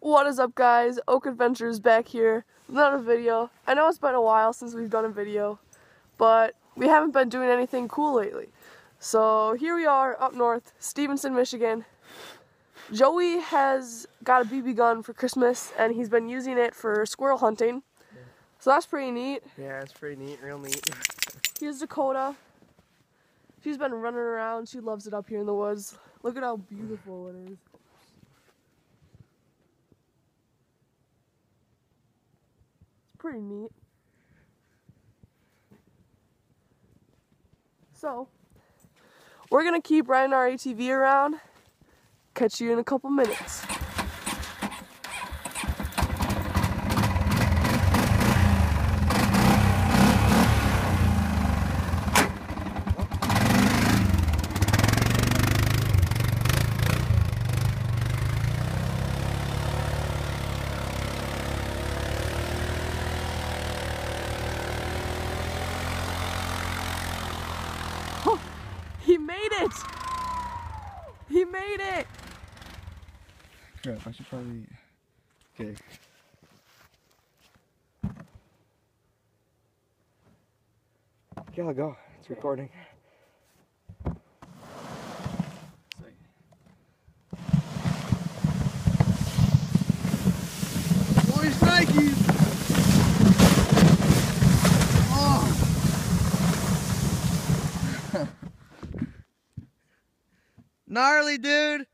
What is up guys? Oak Adventures back here another video. I know it's been a while since we've done a video, but we haven't been doing anything cool lately. So here we are up north, Stephenson, Michigan. Joey has got a BB gun for Christmas and he's been using it for squirrel hunting. So that's pretty neat. Yeah, it's pretty neat, real neat. Here's Dakota. She's been running around. She loves it up here in the woods. Look at how beautiful it is. Pretty neat. So, we're gonna keep riding our ATV around. Catch you in a couple minutes. He made it! He made it! Crap, I should probably. Okay. Okay, I'll go. It's recording. Boys, Nikes! Gnarly, dude!